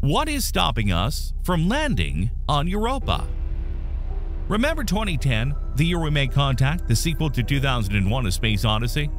What is stopping us from landing on Europa? Remember 2010, the year we made contact, the sequel to 2001 A Space Odyssey?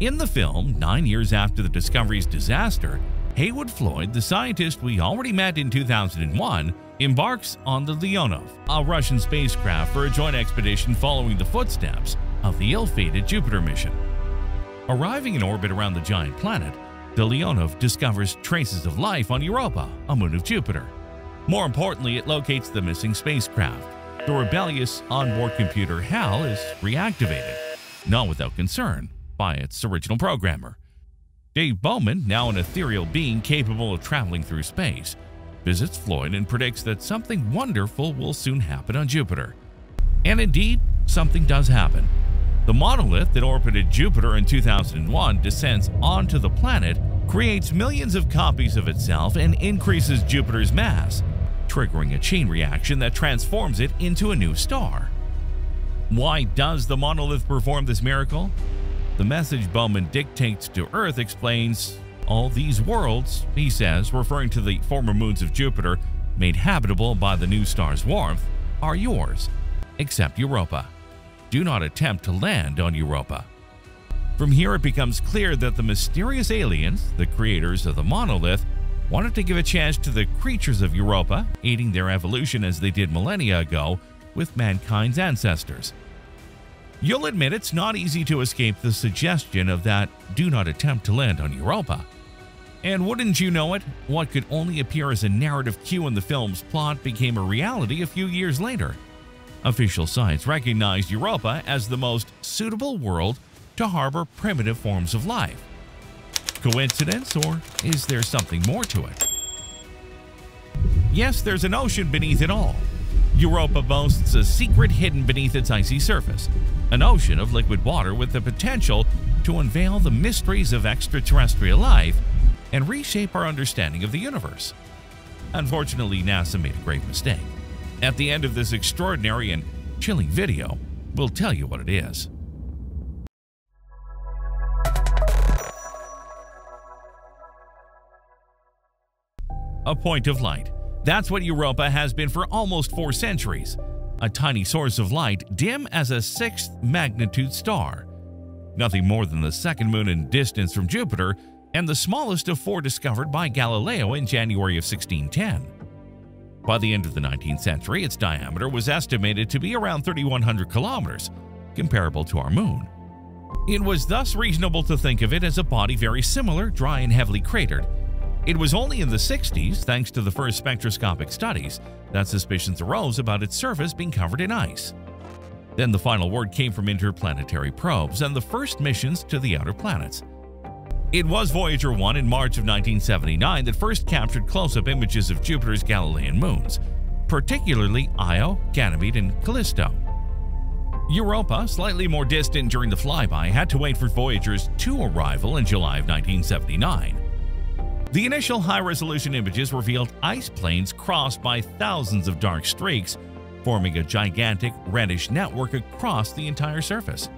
In the film, nine years after the Discovery's disaster, Heywood Floyd, the scientist we already met in 2001, embarks on the Leonov, a Russian spacecraft for a joint expedition following the footsteps of the ill-fated Jupiter mission. Arriving in orbit around the giant planet, the Leonov discovers traces of life on Europa, a moon of Jupiter. More importantly, it locates the missing spacecraft. The rebellious onboard computer HAL is reactivated, not without concern, by its original programmer. Dave Bowman, now an ethereal being capable of traveling through space, visits Floyd and predicts that something wonderful will soon happen on Jupiter. And indeed, something does happen. The monolith that orbited Jupiter in 2001 descends onto the planet, creates millions of copies of itself, and increases Jupiter's mass, triggering a chain reaction that transforms it into a new star. Why does the monolith perform this miracle? The message Bowman dictates to Earth explains all these worlds, he says, referring to the former moons of Jupiter made habitable by the new star's warmth, are yours, except Europa. Do not attempt to land on Europa. From here, it becomes clear that the mysterious aliens, the creators of the monolith, wanted to give a chance to the creatures of Europa, aiding their evolution as they did millennia ago with mankind's ancestors. You'll admit it's not easy to escape the suggestion of that do not attempt to land on Europa. And wouldn't you know it, what could only appear as a narrative cue in the film's plot became a reality a few years later. Official science recognized Europa as the most suitable world to harbor primitive forms of life. Coincidence, or is there something more to it? Yes, there's an ocean beneath it all. Europa boasts a secret hidden beneath its icy surface, an ocean of liquid water with the potential to unveil the mysteries of extraterrestrial life and reshape our understanding of the universe. Unfortunately, NASA made a grave mistake. At the end of this extraordinary and chilling video, we'll tell you what it is. A point of light. That's what Europa has been for almost four centuries a tiny source of light dim as a sixth magnitude star. Nothing more than the second moon in distance from Jupiter and the smallest of four discovered by Galileo in January of 1610. By the end of the 19th century, its diameter was estimated to be around 3,100 kilometers, comparable to our moon. It was thus reasonable to think of it as a body very similar, dry and heavily cratered, it was only in the 60s, thanks to the first spectroscopic studies, that suspicions arose about its surface being covered in ice. Then the final word came from interplanetary probes and the first missions to the outer planets. It was Voyager 1 in March of 1979 that first captured close-up images of Jupiter's Galilean moons, particularly Io, Ganymede, and Callisto. Europa, slightly more distant during the flyby, had to wait for Voyager's 2 arrival in July of 1979. The initial high-resolution images revealed ice plains crossed by thousands of dark streaks, forming a gigantic reddish network across the entire surface.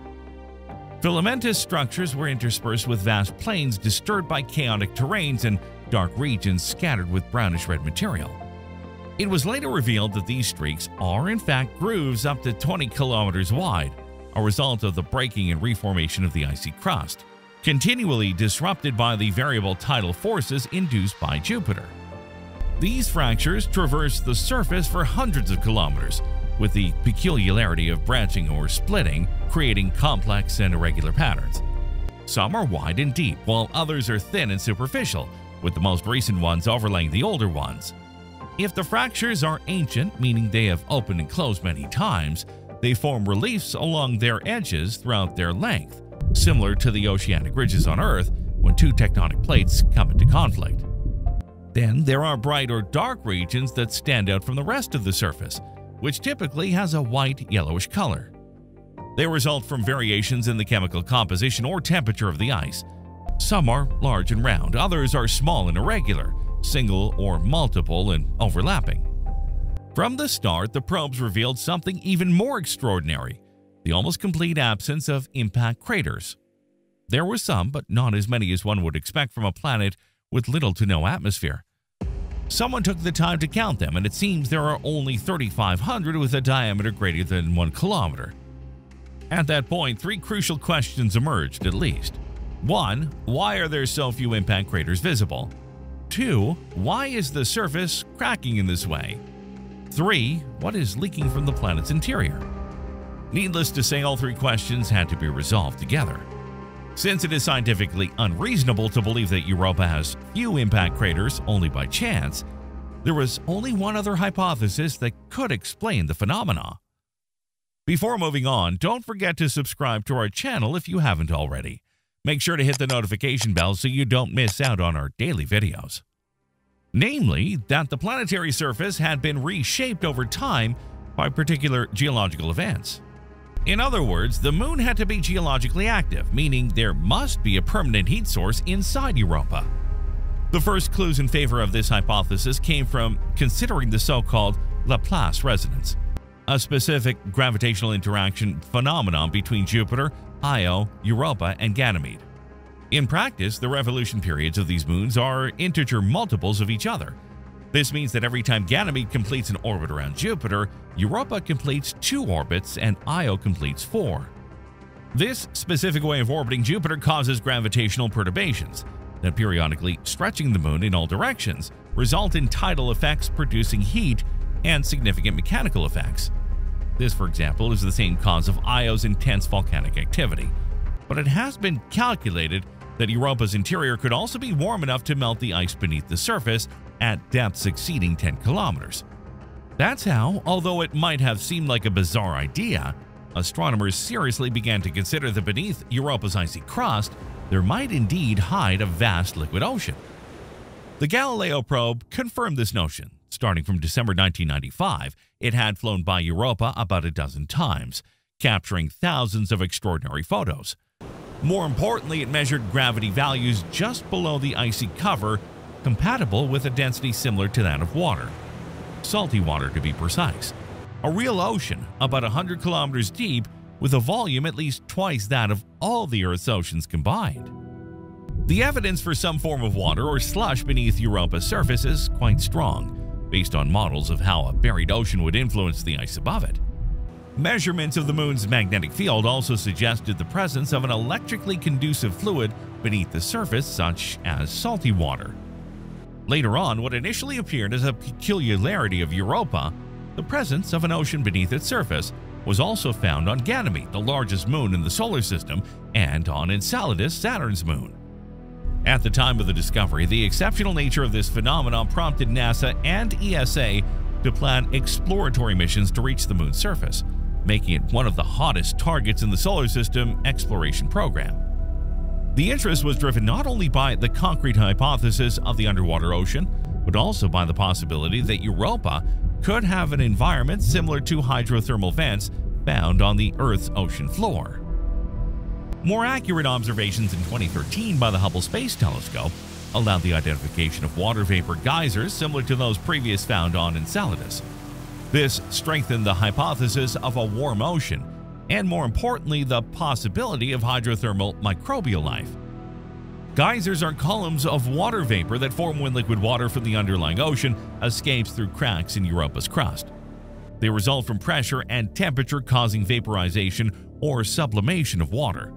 Filamentous structures were interspersed with vast plains disturbed by chaotic terrains and dark regions scattered with brownish-red material. It was later revealed that these streaks are in fact grooves up to 20 kilometers wide, a result of the breaking and reformation of the icy crust continually disrupted by the variable tidal forces induced by Jupiter. These fractures traverse the surface for hundreds of kilometers, with the peculiarity of branching or splitting, creating complex and irregular patterns. Some are wide and deep, while others are thin and superficial, with the most recent ones overlaying the older ones. If the fractures are ancient, meaning they have opened and closed many times, they form reliefs along their edges throughout their length, similar to the oceanic ridges on Earth when two tectonic plates come into conflict. Then there are bright or dark regions that stand out from the rest of the surface, which typically has a white yellowish color. They result from variations in the chemical composition or temperature of the ice. Some are large and round, others are small and irregular, single or multiple and overlapping. From the start, the probes revealed something even more extraordinary the almost complete absence of impact craters. There were some, but not as many as one would expect from a planet with little to no atmosphere. Someone took the time to count them, and it seems there are only 3,500 with a diameter greater than 1 kilometer. At that point, three crucial questions emerged at least. 1. Why are there so few impact craters visible? 2. Why is the surface cracking in this way? 3. What is leaking from the planet's interior? Needless to say, all three questions had to be resolved together. Since it is scientifically unreasonable to believe that Europa has few impact craters only by chance, there was only one other hypothesis that could explain the phenomena. Before moving on, don't forget to subscribe to our channel if you haven't already. Make sure to hit the notification bell so you don't miss out on our daily videos. Namely, that the planetary surface had been reshaped over time by particular geological events. In other words, the moon had to be geologically active, meaning there must be a permanent heat source inside Europa. The first clues in favor of this hypothesis came from considering the so-called Laplace resonance, a specific gravitational interaction phenomenon between Jupiter, Io, Europa, and Ganymede. In practice, the revolution periods of these moons are integer multiples of each other. This means that every time Ganymede completes an orbit around Jupiter, Europa completes two orbits and Io completes four. This specific way of orbiting Jupiter causes gravitational perturbations that periodically stretching the moon in all directions result in tidal effects producing heat and significant mechanical effects. This, for example, is the same cause of Io's intense volcanic activity. But it has been calculated that Europa's interior could also be warm enough to melt the ice beneath the surface at depths exceeding 10 kilometers. That's how, although it might have seemed like a bizarre idea, astronomers seriously began to consider that beneath Europa's icy crust, there might indeed hide a vast liquid ocean. The Galileo probe confirmed this notion, Starting from December 1995, it had flown by Europa about a dozen times, capturing thousands of extraordinary photos. More importantly, it measured gravity values just below the icy cover, compatible with a density similar to that of water. Salty water, to be precise. A real ocean, about 100 kilometers deep, with a volume at least twice that of all the Earth's oceans combined. The evidence for some form of water or slush beneath Europa's surface is quite strong based on models of how a buried ocean would influence the ice above it. Measurements of the moon's magnetic field also suggested the presence of an electrically conducive fluid beneath the surface, such as salty water. Later on, what initially appeared as a peculiarity of Europa, the presence of an ocean beneath its surface, was also found on Ganymede, the largest moon in the solar system, and on Enceladus, Saturn's moon. At the time of the discovery, the exceptional nature of this phenomenon prompted NASA and ESA to plan exploratory missions to reach the moon's surface, making it one of the hottest targets in the solar system exploration program. The interest was driven not only by the concrete hypothesis of the underwater ocean, but also by the possibility that Europa could have an environment similar to hydrothermal vents found on the Earth's ocean floor. More accurate observations in 2013 by the Hubble Space Telescope allowed the identification of water vapor geysers similar to those previous found on Enceladus. This strengthened the hypothesis of a warm ocean, and more importantly, the possibility of hydrothermal microbial life. Geysers are columns of water vapor that form when liquid water from the underlying ocean escapes through cracks in Europa's crust. They result from pressure and temperature causing vaporization or sublimation of water.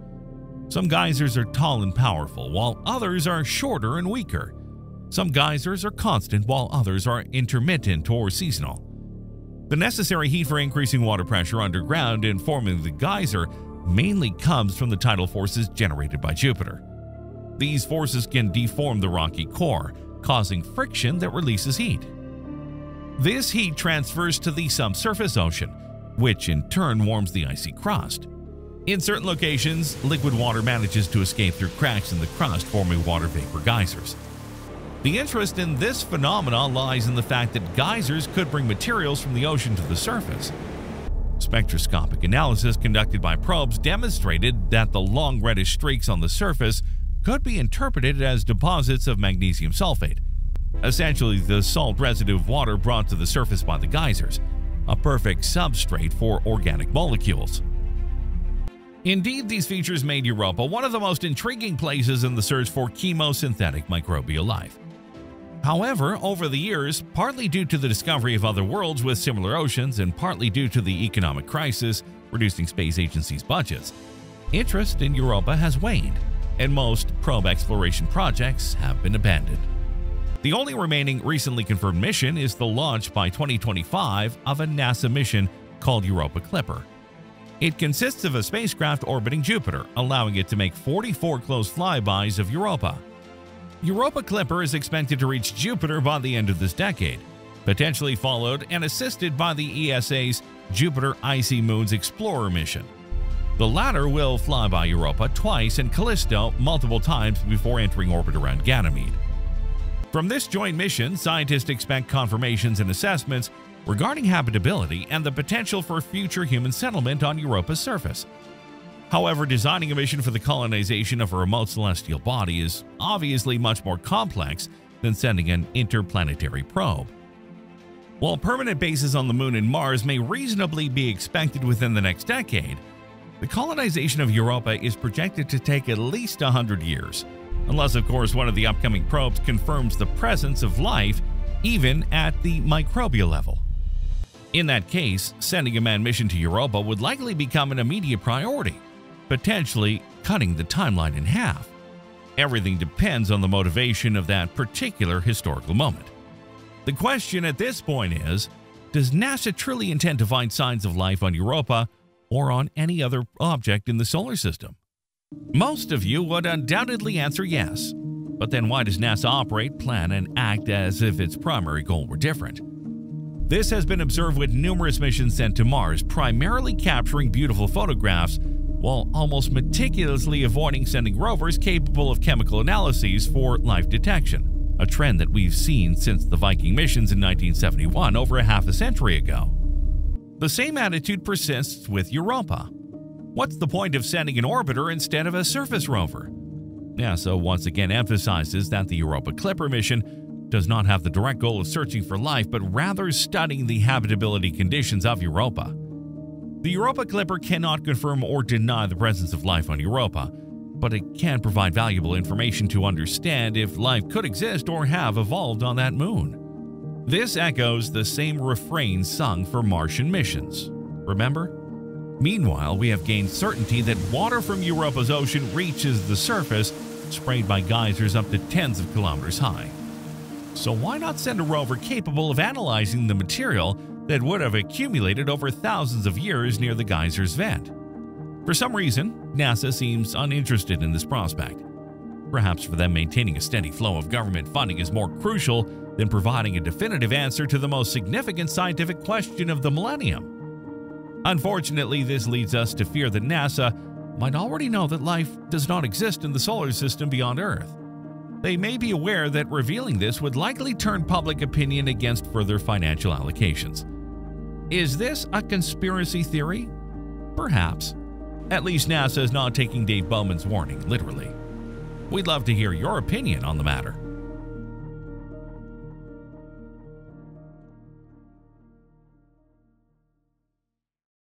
Some geysers are tall and powerful, while others are shorter and weaker. Some geysers are constant, while others are intermittent or seasonal. The necessary heat for increasing water pressure underground and forming the geyser mainly comes from the tidal forces generated by Jupiter. These forces can deform the rocky core, causing friction that releases heat. This heat transfers to the subsurface ocean, which in turn warms the icy crust. In certain locations, liquid water manages to escape through cracks in the crust, forming water vapor geysers. The interest in this phenomenon lies in the fact that geysers could bring materials from the ocean to the surface. Spectroscopic analysis conducted by probes demonstrated that the long reddish streaks on the surface could be interpreted as deposits of magnesium sulfate, essentially the salt residue of water brought to the surface by the geysers, a perfect substrate for organic molecules. Indeed, these features made Europa one of the most intriguing places in the search for chemosynthetic microbial life. However, over the years, partly due to the discovery of other worlds with similar oceans and partly due to the economic crisis reducing space agencies' budgets, interest in Europa has waned, and most probe exploration projects have been abandoned. The only remaining recently confirmed mission is the launch by 2025 of a NASA mission called Europa Clipper. It consists of a spacecraft orbiting Jupiter, allowing it to make 44 close flybys of Europa. Europa Clipper is expected to reach Jupiter by the end of this decade, potentially followed and assisted by the ESA's Jupiter Icy Moons Explorer mission. The latter will fly by Europa twice and Callisto multiple times before entering orbit around Ganymede. From this joint mission, scientists expect confirmations and assessments regarding habitability and the potential for future human settlement on Europa's surface. However, designing a mission for the colonization of a remote celestial body is obviously much more complex than sending an interplanetary probe. While permanent bases on the Moon and Mars may reasonably be expected within the next decade, the colonization of Europa is projected to take at least 100 years, unless of course one of the upcoming probes confirms the presence of life even at the microbial level. In that case, sending a manned mission to Europa would likely become an immediate priority, potentially cutting the timeline in half. Everything depends on the motivation of that particular historical moment. The question at this point is, does NASA truly intend to find signs of life on Europa or on any other object in the solar system? Most of you would undoubtedly answer yes. But then why does NASA operate, plan, and act as if its primary goal were different? This has been observed with numerous missions sent to Mars, primarily capturing beautiful photographs while almost meticulously avoiding sending rovers capable of chemical analyses for life detection, a trend that we've seen since the Viking missions in 1971 over a half a century ago. The same attitude persists with Europa. What's the point of sending an orbiter instead of a surface rover? NASA once again emphasizes that the Europa Clipper mission does not have the direct goal of searching for life, but rather studying the habitability conditions of Europa. The Europa Clipper cannot confirm or deny the presence of life on Europa, but it can provide valuable information to understand if life could exist or have evolved on that moon. This echoes the same refrain sung for Martian missions. Remember? Meanwhile, we have gained certainty that water from Europa's ocean reaches the surface, sprayed by geysers up to tens of kilometers high. So why not send a rover capable of analyzing the material that would have accumulated over thousands of years near the geyser's vent? For some reason, NASA seems uninterested in this prospect. Perhaps for them maintaining a steady flow of government funding is more crucial than providing a definitive answer to the most significant scientific question of the millennium. Unfortunately, this leads us to fear that NASA might already know that life does not exist in the solar system beyond Earth. They may be aware that revealing this would likely turn public opinion against further financial allocations. Is this a conspiracy theory? Perhaps. At least NASA is not taking Dave Bowman's warning literally. We'd love to hear your opinion on the matter.